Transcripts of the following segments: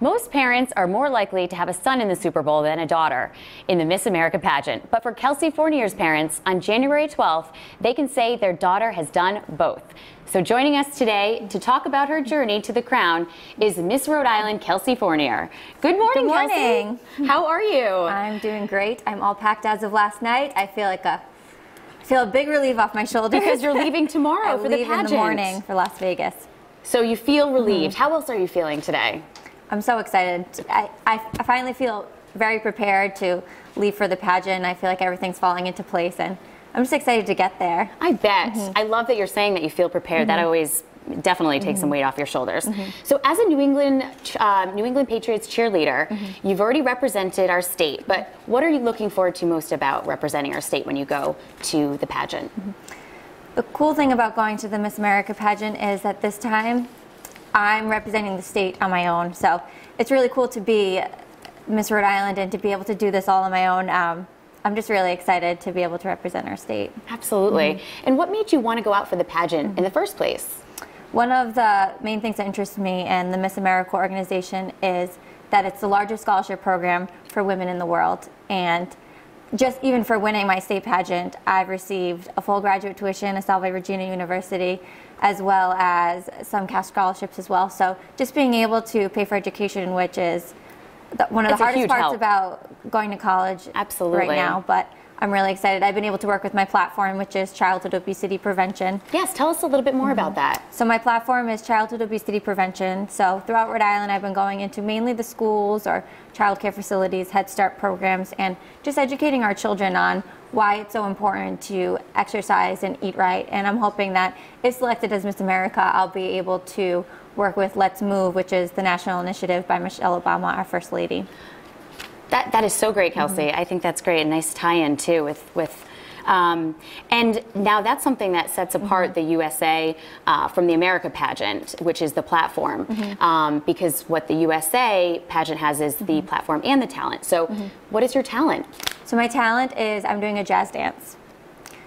Most parents are more likely to have a son in the Super Bowl than a daughter in the Miss America pageant. But for Kelsey Fournier's parents, on January 12th, they can say their daughter has done both. So joining us today to talk about her journey to the crown is Miss Rhode Island, Kelsey Fournier. Good morning, Good morning. Kelsey. How are you? I'm doing great. I'm all packed as of last night. I feel like a feel a big relief off my shoulders. Because you're leaving tomorrow I for the pageant. in the morning for Las Vegas. So you feel mm-hmm. relieved. How else are you feeling today? I'm so excited. I, I, I finally feel very prepared to leave for the pageant. I feel like everything's falling into place, and I'm just excited to get there. I bet. Mm-hmm. I love that you're saying that you feel prepared. That mm-hmm. always definitely takes some mm-hmm. weight off your shoulders. So, as a New England uh, New England Patriots cheerleader, you've already represented our state. But what are you looking forward to most about representing our state when you go to the pageant? The cool thing about going to the Miss America pageant is that this time I'm representing the state on my own. So it's really cool to be Miss Rhode Island and to be able to do this all on my own. Um, I'm just really excited to be able to represent our state. Absolutely. And what made you want to go out for the pageant in the first place? One of the main things that interests me in the Miss America organization is that it's the largest scholarship program for women in the world. And just even for winning my state pageant, I've received a full graduate tuition at Salve Regina University, as well as some cash scholarships as well. So just being able to pay for education, which is the, one of It's the hardest parts help. about going to college Absolutely. right now. But I'm really excited. I've been able to work with my platform, which is Childhood Obesity Prevention. Yes, tell us a little bit more about mm-hmm. that. So my platform is childhood obesity prevention. So throughout Rhode Island, I've been going into mainly the schools or childcare facilities, Head Start programs, and just educating our children on why it's so important to exercise and eat right. And I'm hoping that if selected as Miss America, I'll be able to work with Let's Move, which is the national initiative by Michelle Obama, our First Lady. That that is so great, Kelsey. I think that's great. A nice tie-in too with with. Um, and now that's something that sets apart the USA uh, from the America pageant, which is the platform. Um, because what the USA pageant has is the platform and the talent. So, what is your talent? So my talent is I'm doing a jazz dance.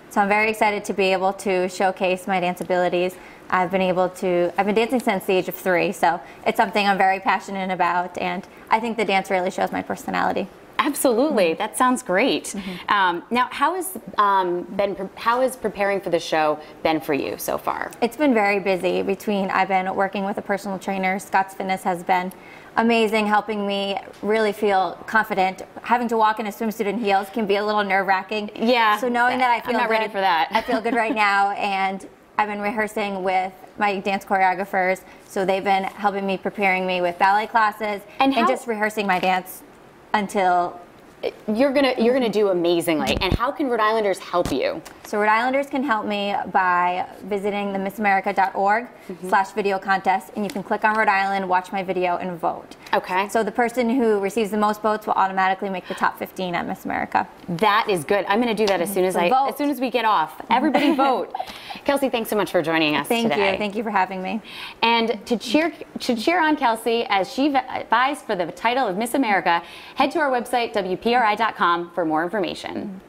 So I'm very excited to be able to showcase my dance abilities. I've been able to I've been dancing since the age of 3, so it's something I'm very passionate about and I think the dance really shows my personality. Absolutely, that sounds great. Um, now, how has um, been how has preparing for the show been for you so far? It's been very busy between I've been working with a personal trainer, Scott's Fitness has been amazing helping me really feel confident. Having to walk in a swimsuit and heels can be a little nerve-wracking. Yeah, So knowing that I I'm feel not ready for that. I feel good right now and I've been rehearsing with my dance choreographers, so they've been helping me preparing me with ballet classes And how- just rehearsing my dance until You're gonna you're gonna do amazingly. And how can Rhode Islanders help you? So Rhode Islanders can help me by visiting the missamerica.org Mm-hmm. slash video contest and you can click on Rhode Island, watch my video and vote. Okay. So the person who receives the most votes will automatically make the top 15 at Miss America. That is good. I'm going to do that as soon as I vote. as soon as we get off. Everybody vote. Kelsey, thanks so much for joining us Thank today. you. Thank you for having me. And to cheer to cheer on Kelsey as she vies for the title of Miss America, head to our website wpri.com for more information.